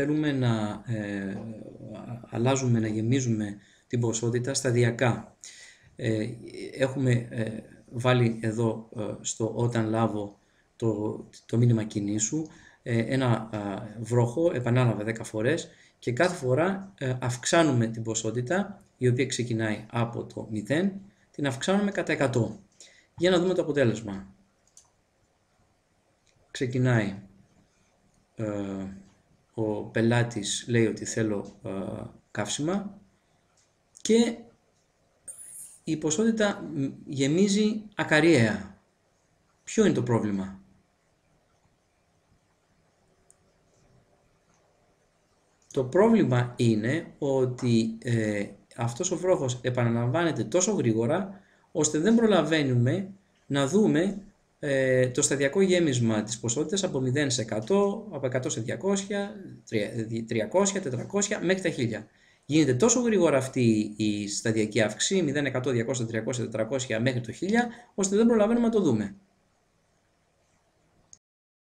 θέλουμε να ε, αλλάζουμε, να γεμίζουμε την ποσότητα σταδιακά. Ε, έχουμε ε, βάλει εδώ στο όταν λάβω το, το μήνυμα κινήσου ένα βρόχο, επανάλαβα 10 φορές και κάθε φορά αυξάνουμε την ποσότητα η οποία ξεκινάει από το 0, την αυξάνουμε κατά 100. Για να δούμε το αποτέλεσμα. Ξεκινάει ο πελάτης λέει ότι θέλω ε, καύσιμα και η ποσότητα γεμίζει ακαριέα. Ποιο είναι το πρόβλημα; Το πρόβλημα είναι ότι ε, αυτός ο βρόχος επαναλαμβάνεται τόσο γρήγορα ώστε δεν προλαβαίνουμε να δούμε ε, το σταδιακό γέμισμα της ποσότητας από 0 σε 100, από 100 σε 200, 300, 400 μέχρι τα 1000. Γίνεται τόσο γρήγορα αυτή η σταδιακή αύξηση, 0, 100, 200, 300, 400 μέχρι το 1000, ώστε δεν προλαβαίνουμε να το δούμε.